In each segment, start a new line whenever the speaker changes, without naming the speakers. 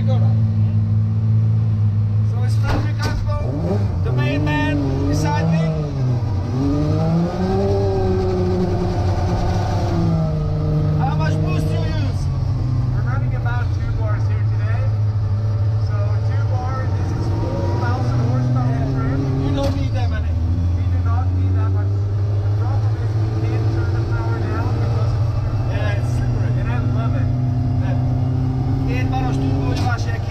টিকো না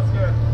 Sounds good.